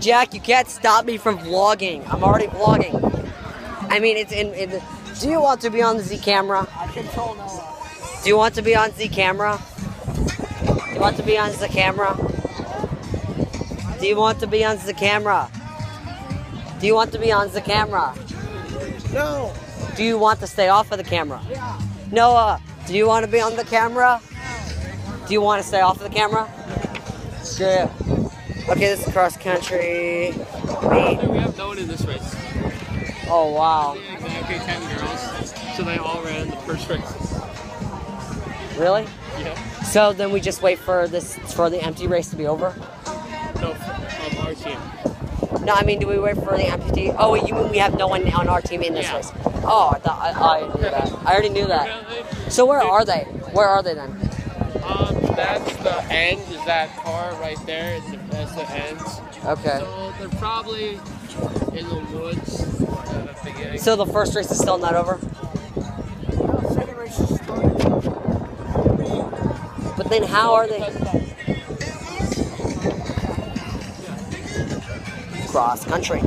Jack, you can't stop me from vlogging. I'm already vlogging. I mean, it's in. in do you want to be on the Z camera? I control Noah. Do you want to be on Z camera? Do you want to be on the camera? Do you want to be on the camera? Do you want to be on the camera? No. Do you want to stay off of the camera? Yeah. Noah, do you want to be on the camera? Do you want to stay off of the camera? Yeah. Okay, this is cross country. We have no one in this race. Oh wow. Exactly 10 girls. So they all ran the first race. Really? Yeah. So then we just wait for this for the empty race to be over? No, from um, our team. No, I mean, do we wait for the amputee? Oh, wait, you mean we have no one on our team in this Yeah. race? Oh, I thought I, I knew that. I already knew that. So where are they? Where are they then? The end. Is that car right there? Is the, that's the end. Okay. So they're probably in the woods at the beginning. So the first race is still not over, No, second race is started. but then how are they? Cross country.